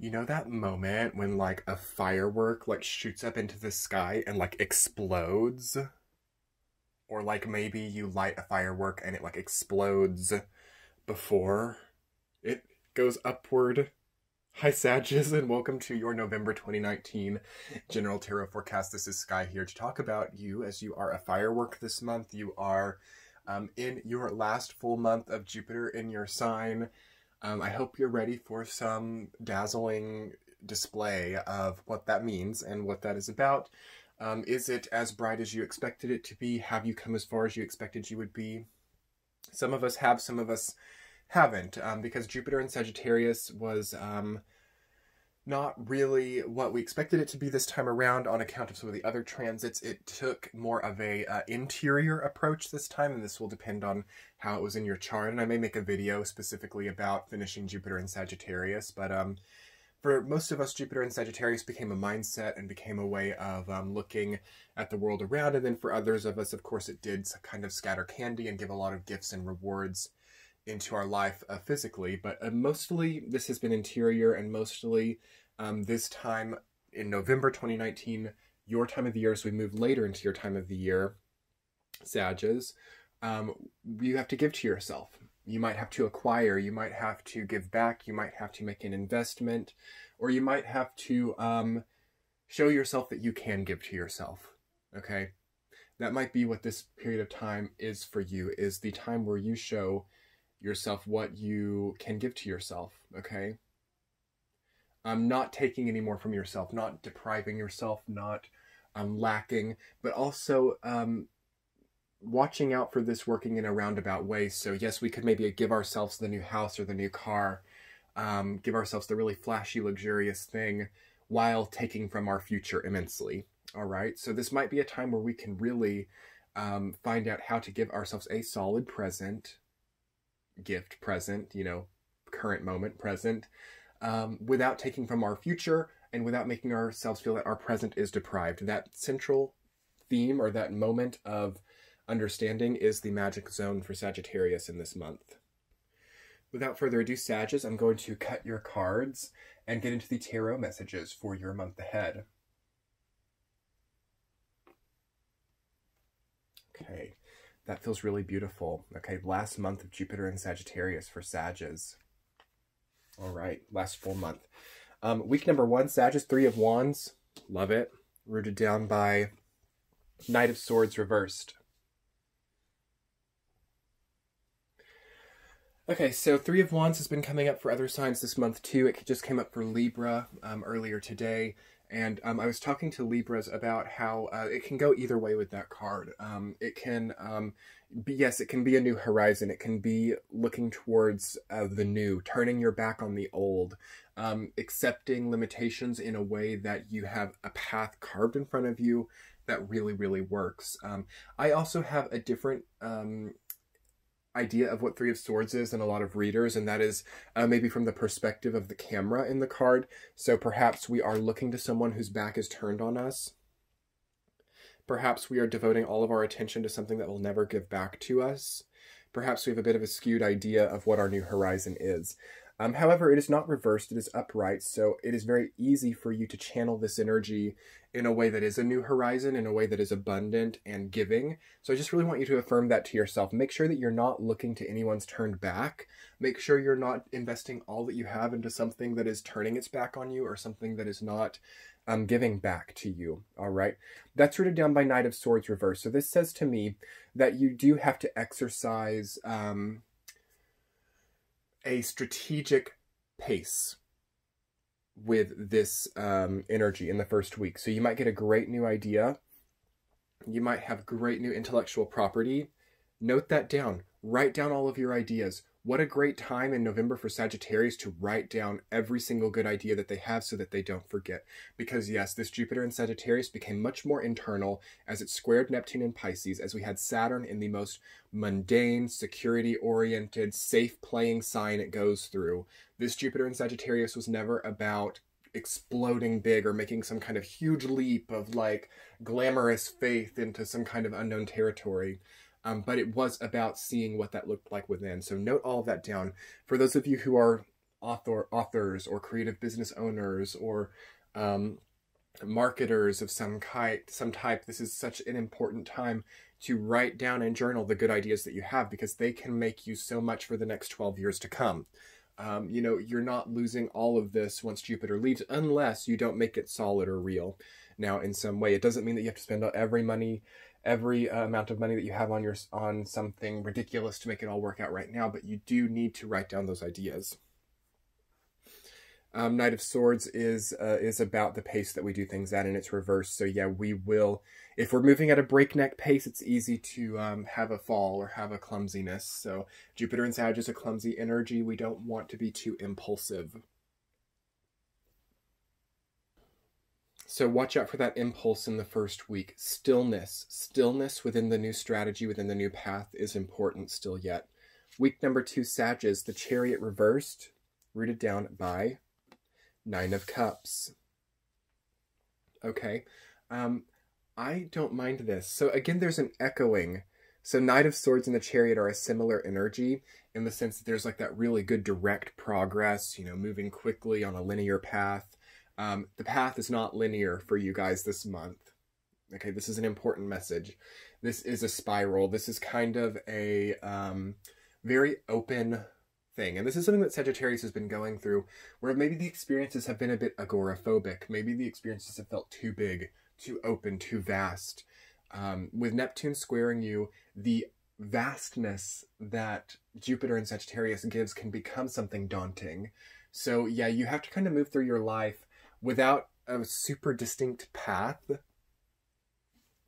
You know that moment when like a firework like shoots up into the sky and like explodes? Or like maybe you light a firework and it like explodes before it goes upward. Hi Sages and welcome to your November 2019 General Tarot Forecast. This is Sky here to talk about you as you are a firework this month. You are um, in your last full month of Jupiter in your sign. Um, I hope you're ready for some dazzling display of what that means and what that is about. Um, is it as bright as you expected it to be? Have you come as far as you expected you would be? Some of us have, some of us haven't, um, because Jupiter in Sagittarius was um, not really what we expected it to be this time around on account of some of the other transits. It took more of a uh, interior approach this time, and this will depend on how it was in your chart. And I may make a video specifically about finishing Jupiter in Sagittarius, but um, for most of us, Jupiter in Sagittarius became a mindset and became a way of um, looking at the world around. And then for others of us, of course, it did kind of scatter candy and give a lot of gifts and rewards into our life uh, physically, but uh, mostly this has been interior and mostly um, this time in November 2019, your time of the year, so we move later into your time of the year, Sages, um, you have to give to yourself. You might have to acquire, you might have to give back, you might have to make an investment, or you might have to um, show yourself that you can give to yourself. Okay? That might be what this period of time is for you, is the time where you show yourself what you can give to yourself, okay? Um, not taking any more from yourself, not depriving yourself, not um, lacking, but also um, watching out for this working in a roundabout way. So yes, we could maybe give ourselves the new house or the new car, um, give ourselves the really flashy, luxurious thing while taking from our future immensely. All right, so this might be a time where we can really um, find out how to give ourselves a solid present gift present, you know, current moment present, um, without taking from our future and without making ourselves feel that our present is deprived. That central theme or that moment of understanding is the magic zone for Sagittarius in this month. Without further ado, Sages, I'm going to cut your cards and get into the tarot messages for your month ahead. Okay. That feels really beautiful. Okay, last month of Jupiter and Sagittarius for Sages. All right, last full month. Um, week number one, Sages, Three of Wands. Love it. Rooted down by Knight of Swords reversed. Okay, so Three of Wands has been coming up for other signs this month too. It just came up for Libra um, earlier today. And um, I was talking to Libras about how uh, it can go either way with that card. Um, it can um, be, yes, it can be a new horizon. It can be looking towards uh, the new, turning your back on the old, um, accepting limitations in a way that you have a path carved in front of you that really, really works. Um, I also have a different um, idea of what Three of Swords is in a lot of readers, and that is uh, maybe from the perspective of the camera in the card. So perhaps we are looking to someone whose back is turned on us. Perhaps we are devoting all of our attention to something that will never give back to us. Perhaps we have a bit of a skewed idea of what our new horizon is. Um, however, it is not reversed, it is upright, so it is very easy for you to channel this energy in a way that is a new horizon, in a way that is abundant and giving. So I just really want you to affirm that to yourself. Make sure that you're not looking to anyone's turned back. Make sure you're not investing all that you have into something that is turning its back on you or something that is not um, giving back to you. All right. That's rooted down by Knight of Swords reverse. So this says to me that you do have to exercise. Um, a strategic pace with this um, energy in the first week. So you might get a great new idea. You might have great new intellectual property. Note that down. Write down all of your ideas. What a great time in November for Sagittarius to write down every single good idea that they have so that they don't forget. Because yes, this Jupiter in Sagittarius became much more internal as it squared Neptune in Pisces, as we had Saturn in the most mundane, security-oriented, safe playing sign it goes through. This Jupiter in Sagittarius was never about exploding big or making some kind of huge leap of like glamorous faith into some kind of unknown territory. Um, but it was about seeing what that looked like within. So note all of that down. For those of you who are author authors or creative business owners or um, marketers of some kind, some type. This is such an important time to write down and journal the good ideas that you have because they can make you so much for the next 12 years to come. Um, you know, you're not losing all of this once Jupiter leaves unless you don't make it solid or real. Now, in some way, it doesn't mean that you have to spend every money, every uh, amount of money that you have on your on something ridiculous to make it all work out right now. But you do need to write down those ideas. Um, Knight of Swords is uh, is about the pace that we do things at, and it's reversed. So yeah, we will. If we're moving at a breakneck pace, it's easy to um, have a fall or have a clumsiness. So Jupiter and Sag is a clumsy energy. We don't want to be too impulsive. So watch out for that impulse in the first week. Stillness, stillness within the new strategy, within the new path is important still yet. Week number two, Sages, the chariot reversed, rooted down by Nine of Cups. Okay. Um, I don't mind this. So again, there's an echoing. So Knight of Swords and the Chariot are a similar energy in the sense that there's like that really good direct progress, you know, moving quickly on a linear path. Um, the path is not linear for you guys this month. Okay, this is an important message. This is a spiral. This is kind of a um, very open thing. And this is something that Sagittarius has been going through, where maybe the experiences have been a bit agoraphobic. Maybe the experiences have felt too big, too open, too vast. Um, with Neptune squaring you, the vastness that Jupiter and Sagittarius gives can become something daunting. So, yeah, you have to kind of move through your life without a super distinct path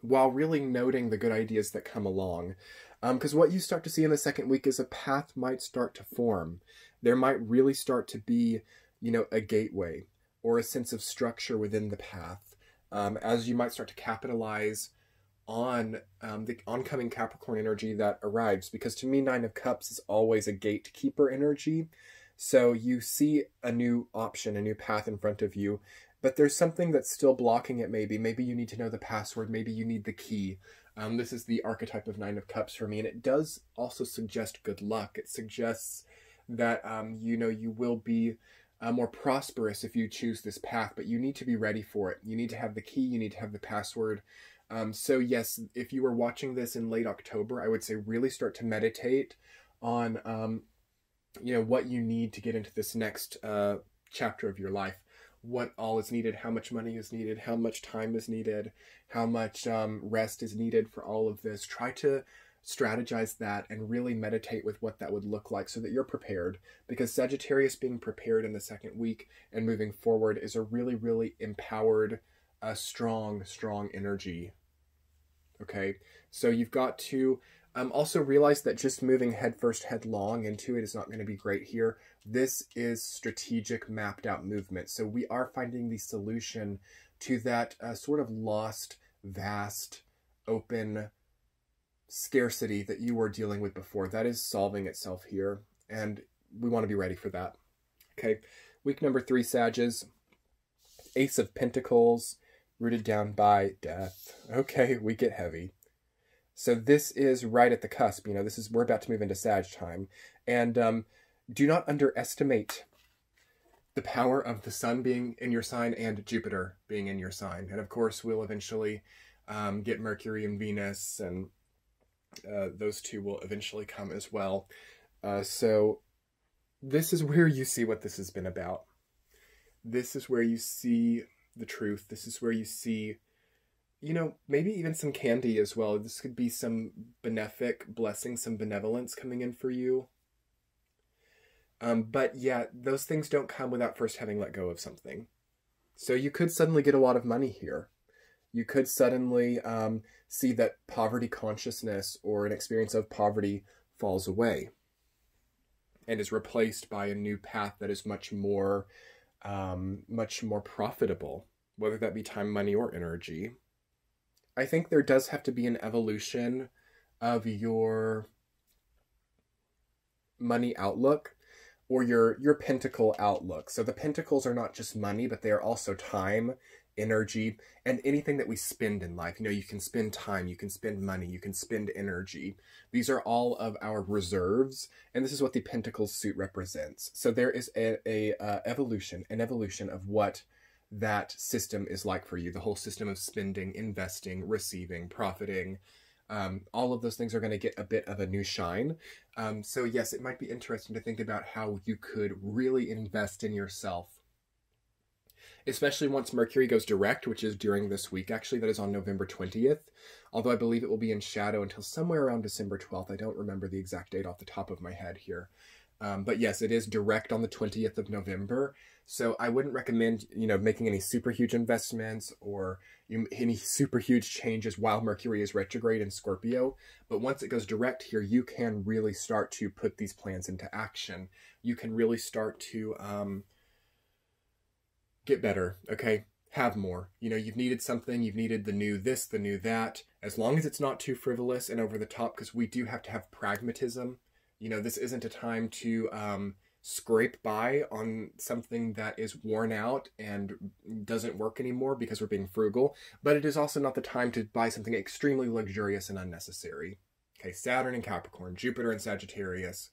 while really noting the good ideas that come along. Because um, what you start to see in the second week is a path might start to form. There might really start to be, you know, a gateway or a sense of structure within the path um, as you might start to capitalize on um, the oncoming Capricorn energy that arrives. Because to me, Nine of Cups is always a gatekeeper energy. So you see a new option, a new path in front of you, but there's something that's still blocking it maybe. Maybe you need to know the password, maybe you need the key. Um, this is the archetype of Nine of Cups for me, and it does also suggest good luck. It suggests that um, you know you will be uh, more prosperous if you choose this path, but you need to be ready for it. You need to have the key. You need to have the password. Um, so yes, if you were watching this in late October, I would say really start to meditate on um, you know what you need to get into this next uh, chapter of your life. What all is needed, how much money is needed, how much time is needed, how much um, rest is needed for all of this. Try to strategize that and really meditate with what that would look like so that you're prepared because Sagittarius being prepared in the second week and moving forward is a really really empowered a strong strong energy. Okay? So you've got to um, also realize that just moving headfirst headlong into it is not going to be great here. This is strategic mapped out movement. So we are finding the solution to that uh, sort of lost, vast, open scarcity that you were dealing with before. That is solving itself here. And we want to be ready for that. Okay. Week number three, Sages. Ace of Pentacles, rooted down by death. Okay, we get heavy. So this is right at the cusp. You know, this is we're about to move into Sag time, and um, do not underestimate the power of the Sun being in your sign and Jupiter being in your sign. And of course, we'll eventually um, get Mercury and Venus, and uh, those two will eventually come as well. Uh, so this is where you see what this has been about. This is where you see the truth. This is where you see you know, maybe even some candy as well. This could be some benefic blessing, some benevolence coming in for you. Um, but yeah, those things don't come without first having let go of something. So you could suddenly get a lot of money here. You could suddenly um, see that poverty consciousness or an experience of poverty falls away and is replaced by a new path that is much more, um, much more profitable, whether that be time, money, or energy. I think there does have to be an evolution of your money outlook or your your pentacle outlook. So the pentacles are not just money, but they are also time, energy, and anything that we spend in life. You know, you can spend time, you can spend money, you can spend energy. These are all of our reserves, and this is what the pentacles suit represents. So there is a, a uh, evolution, an evolution of what that system is like for you. The whole system of spending, investing, receiving, profiting. Um, all of those things are going to get a bit of a new shine. Um, so yes, it might be interesting to think about how you could really invest in yourself especially once Mercury goes direct, which is during this week, actually, that is on November 20th. Although I believe it will be in shadow until somewhere around December 12th. I don't remember the exact date off the top of my head here. Um, but yes, it is direct on the 20th of November. So I wouldn't recommend, you know, making any super huge investments or any super huge changes while Mercury is retrograde in Scorpio. But once it goes direct here, you can really start to put these plans into action. You can really start to um, get better, okay? Have more. You know, you've needed something, you've needed the new this, the new that, as long as it's not too frivolous and over the top, because we do have to have pragmatism. You know, this isn't a time to um, scrape by on something that is worn out and doesn't work anymore because we're being frugal, but it is also not the time to buy something extremely luxurious and unnecessary. Okay, Saturn and Capricorn, Jupiter and Sagittarius,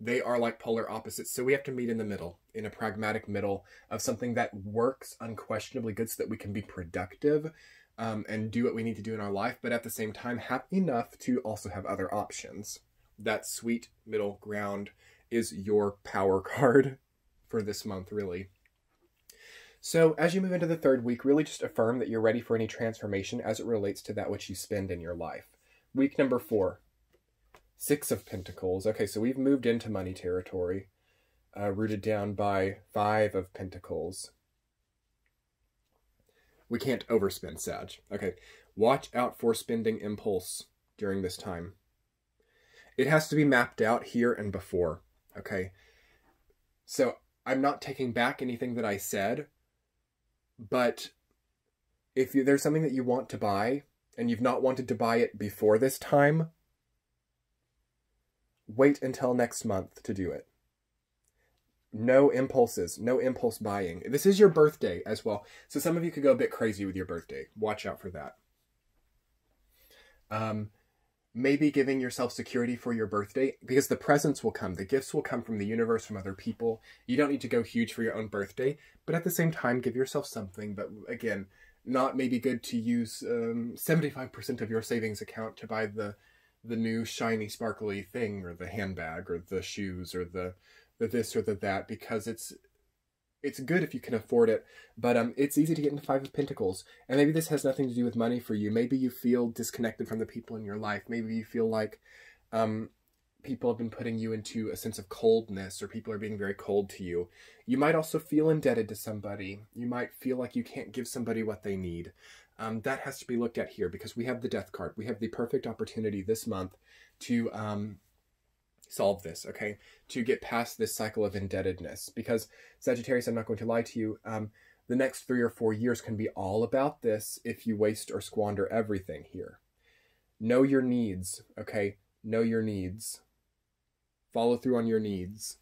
they are like polar opposites. So we have to meet in the middle, in a pragmatic middle of something that works unquestionably good so that we can be productive um, and do what we need to do in our life, but at the same time have enough to also have other options. That sweet middle ground is your power card for this month, really. So, as you move into the third week, really just affirm that you're ready for any transformation as it relates to that which you spend in your life. Week number four, Six of Pentacles. Okay, so we've moved into money territory, uh, rooted down by Five of Pentacles. We can't overspend, Sag. Okay, watch out for spending impulse during this time. It has to be mapped out here and before, okay? So I'm not taking back anything that I said, but if you, there's something that you want to buy and you've not wanted to buy it before this time, wait until next month to do it. No impulses, no impulse buying. This is your birthday as well. So some of you could go a bit crazy with your birthday. Watch out for that. Um, maybe giving yourself security for your birthday because the presents will come. The gifts will come from the universe, from other people. You don't need to go huge for your own birthday, but at the same time, give yourself something. But again, not maybe good to use um, 75% of your savings account to buy the the new shiny sparkly thing or the handbag or the shoes or the the this or the that because it's it's good if you can afford it, but um, it's easy to get into Five of Pentacles. And maybe this has nothing to do with money for you. Maybe you feel disconnected from the people in your life. Maybe you feel like um, people have been putting you into a sense of coldness or people are being very cold to you. You might also feel indebted to somebody. You might feel like you can't give somebody what they need um, that has to be looked at here because we have the death card. We have the perfect opportunity this month to um, solve this, okay? To get past this cycle of indebtedness. Because, Sagittarius, I'm not going to lie to you, um, the next three or four years can be all about this if you waste or squander everything here. Know your needs, okay? Know your needs. Follow through on your needs.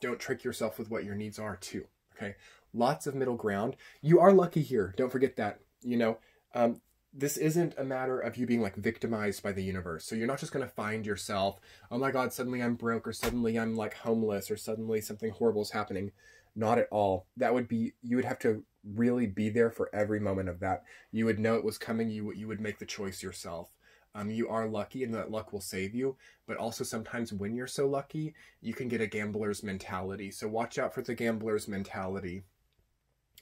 Don't trick yourself with what your needs are, too, okay? Lots of middle ground. You are lucky here. Don't forget that you know, um, this isn't a matter of you being like victimized by the universe. So you're not just going to find yourself, oh my God, suddenly I'm broke, or suddenly I'm like homeless, or suddenly something horrible is happening. Not at all. That would be, you would have to really be there for every moment of that. You would know it was coming, you, you would make the choice yourself. Um, you are lucky and that luck will save you, but also sometimes when you're so lucky, you can get a gambler's mentality. So watch out for the gambler's mentality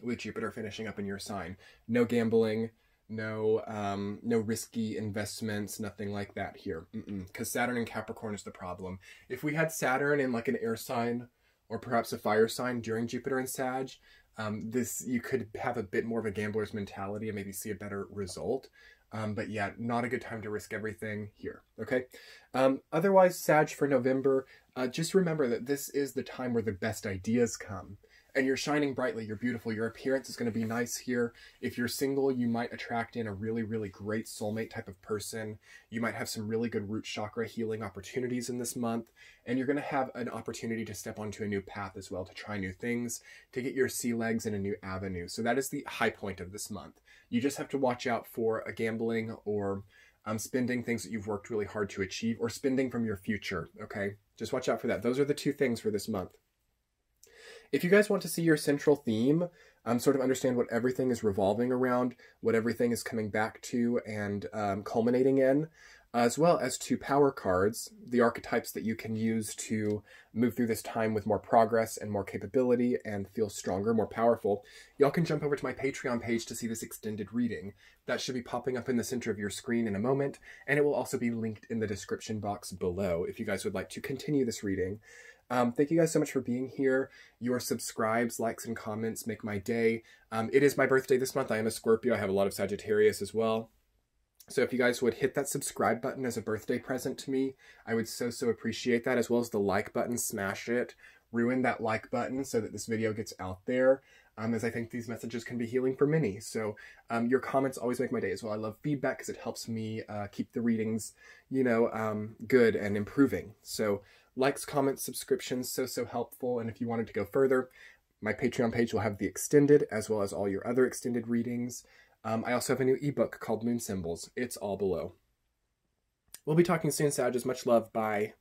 with Jupiter finishing up in your sign. No gambling, no um, no risky investments, nothing like that here. Because Saturn and Capricorn is the problem. If we had Saturn in like an air sign or perhaps a fire sign during Jupiter and Sag, um, this you could have a bit more of a gambler's mentality and maybe see a better result. Um, but yeah, not a good time to risk everything here. Okay. Um, otherwise, Sag for November, uh, just remember that this is the time where the best ideas come and you're shining brightly. You're beautiful. Your appearance is going to be nice here. If you're single, you might attract in a really, really great soulmate type of person. You might have some really good root chakra healing opportunities in this month, and you're going to have an opportunity to step onto a new path as well, to try new things, to get your sea legs in a new avenue. So that is the high point of this month. You just have to watch out for a gambling or um, spending things that you've worked really hard to achieve or spending from your future, okay? Just watch out for that. Those are the two things for this month. If you guys want to see your central theme, um, sort of understand what everything is revolving around, what everything is coming back to and um, culminating in, as well as two power cards, the archetypes that you can use to move through this time with more progress and more capability and feel stronger, more powerful, y'all can jump over to my Patreon page to see this extended reading. That should be popping up in the center of your screen in a moment, and it will also be linked in the description box below if you guys would like to continue this reading. Um, thank you guys so much for being here. Your subscribes, likes, and comments make my day. Um, it is my birthday this month. I am a Scorpio. I have a lot of Sagittarius as well. So if you guys would hit that subscribe button as a birthday present to me, I would so, so appreciate that, as well as the like button, smash it, ruin that like button so that this video gets out there, um, as I think these messages can be healing for many. So um, your comments always make my day as well. I love feedback because it helps me uh, keep the readings, you know, um, good and improving. So likes, comments, subscriptions, so, so helpful. And if you wanted to go further, my Patreon page will have the extended as well as all your other extended readings. Um, I also have a new ebook called Moon Symbols. It's all below. We'll be talking soon, Sages. Much love. Bye.